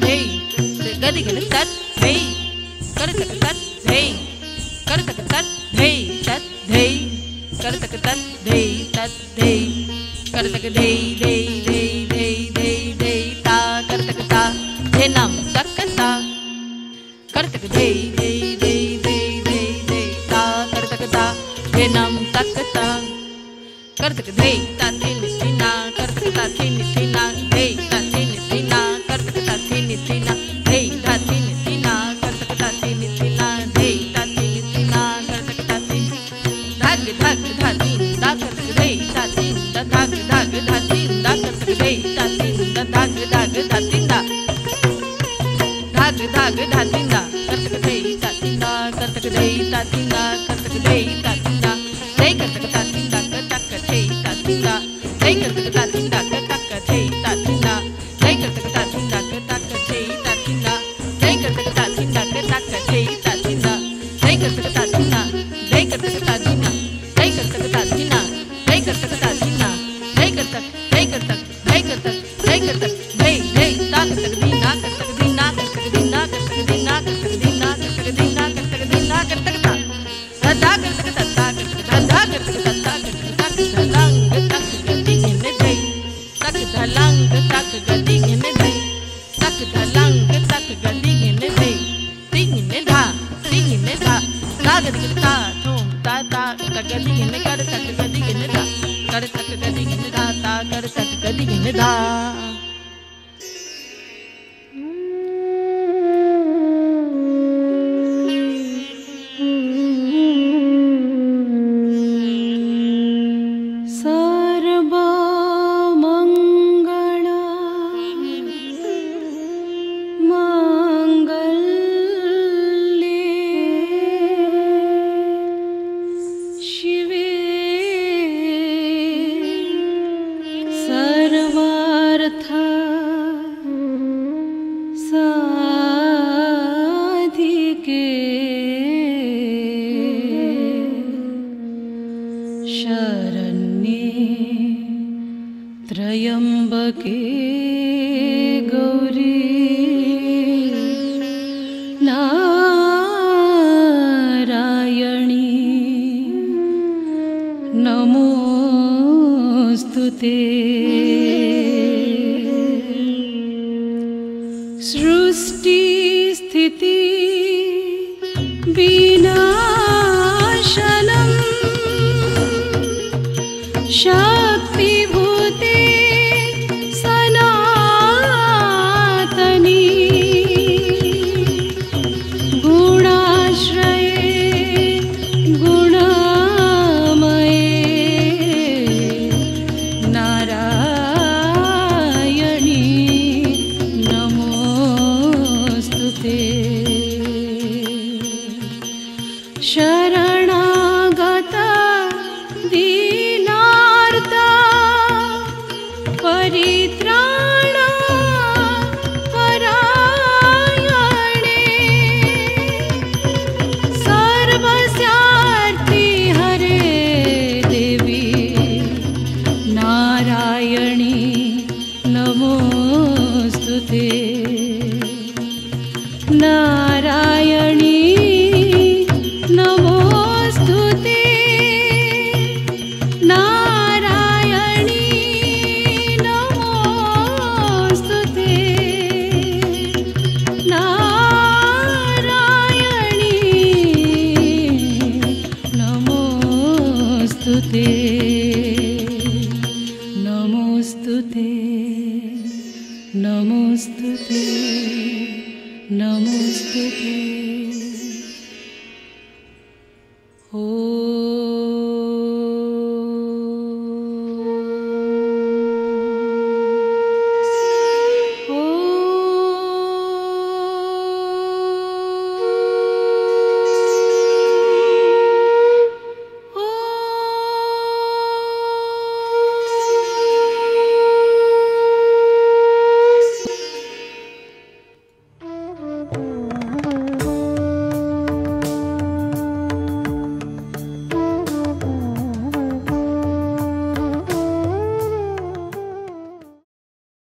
धई गद गद तत धई कर तक तत धई कर तक तत धई तत धई कर तक तत धई तत धई कर तक धई धई धई धई धई धई ता कर तक ता धे नम तक ता कर तक धई धई धई धई धई धई ता कर तक ता धे नम तक ता कर तक धई ता थे निस्थिना कर तक ता थे निस्थिना धई धाग ग धा तीन दा करतक दई ता तीन दा करतक दई ता तीन दा करतक da स्तुति सृष्टि स्थिति शा नमोस्तु ते नमोस्तु नमोस्तु